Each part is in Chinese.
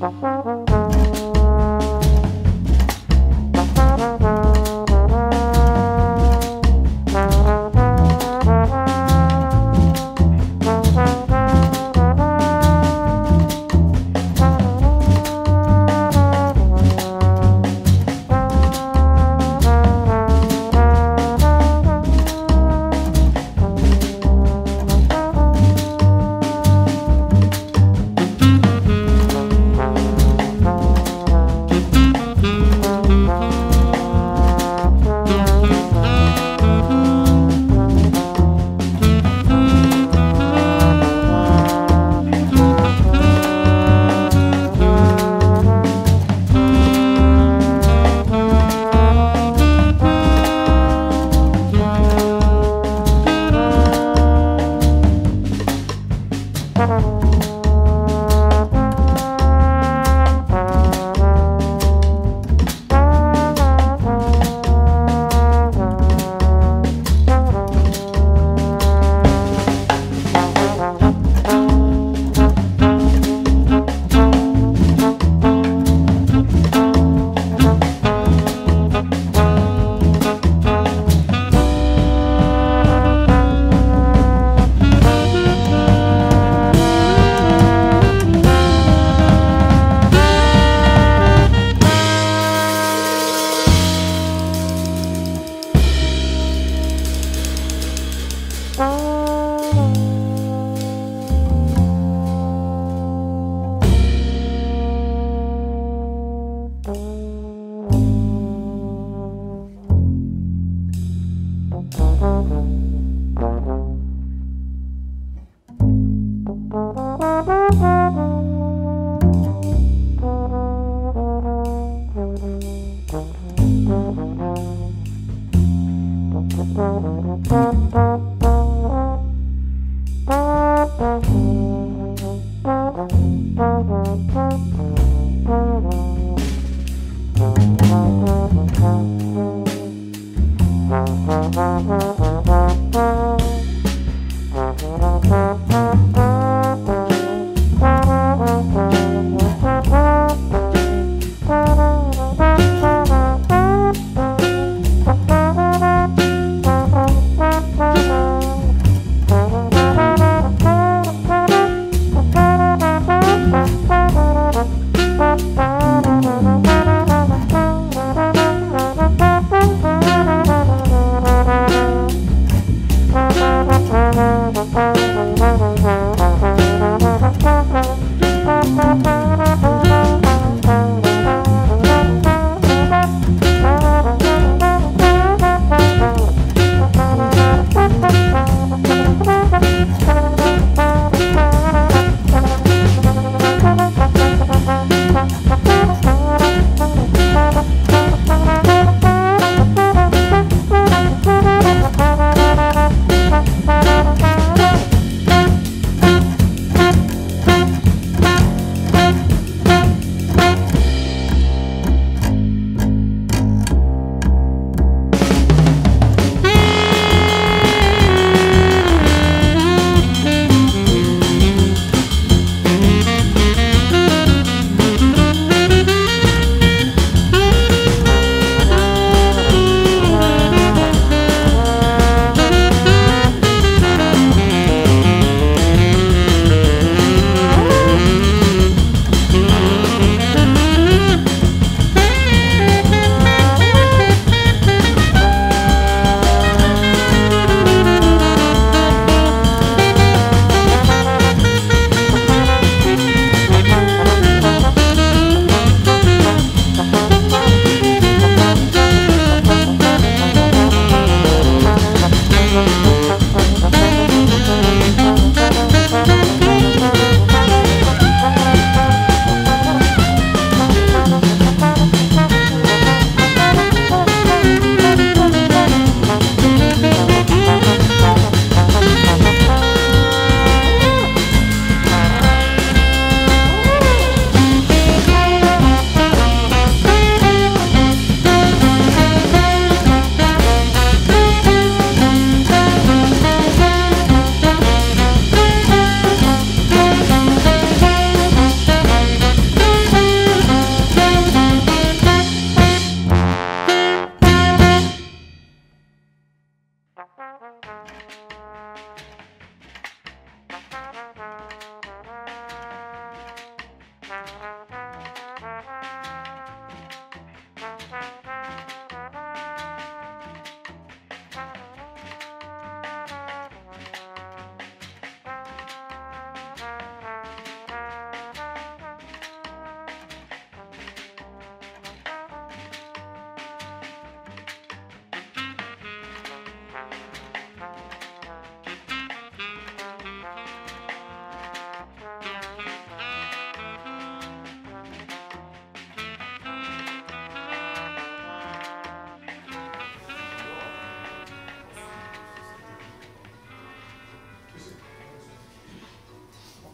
Música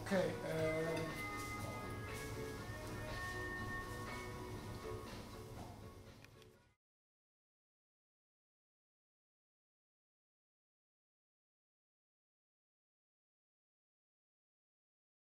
Okay.